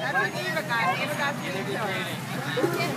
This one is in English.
That's what Eva got. Eva got